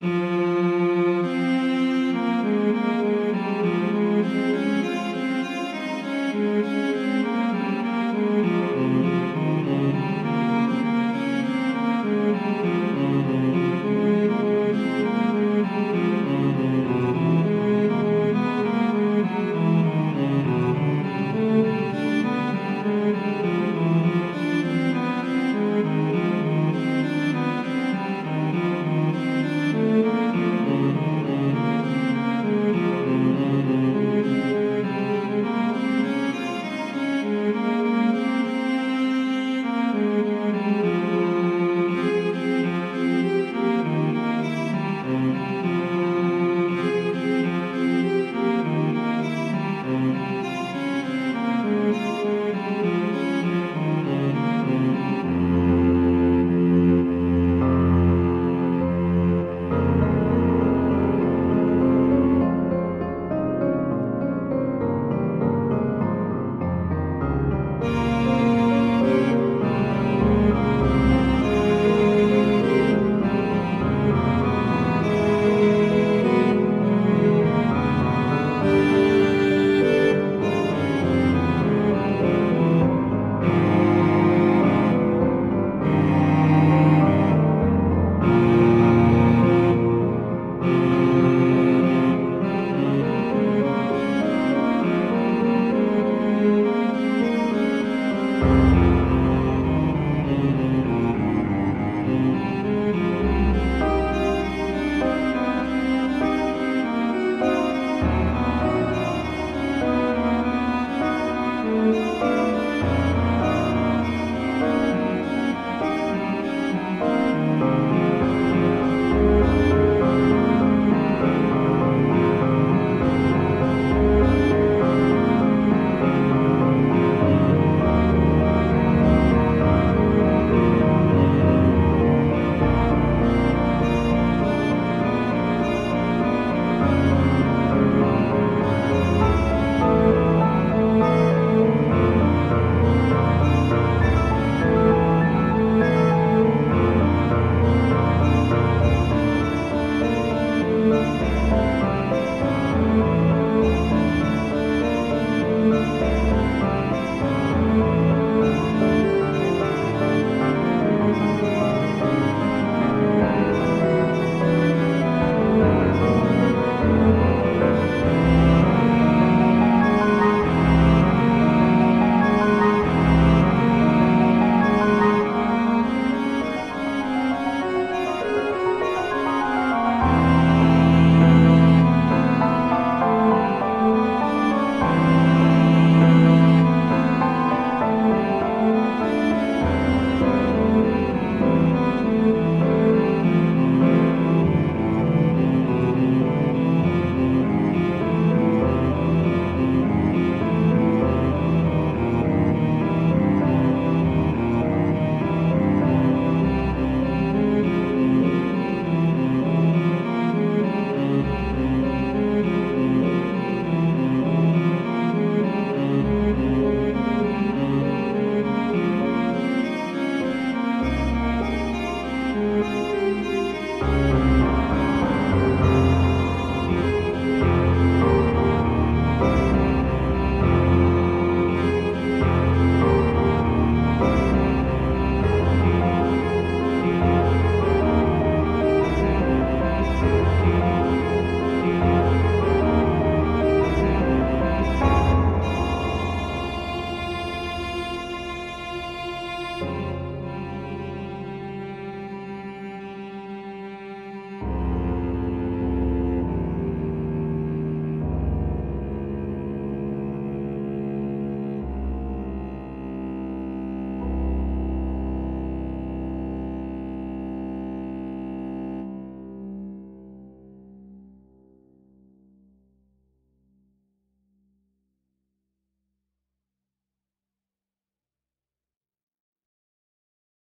you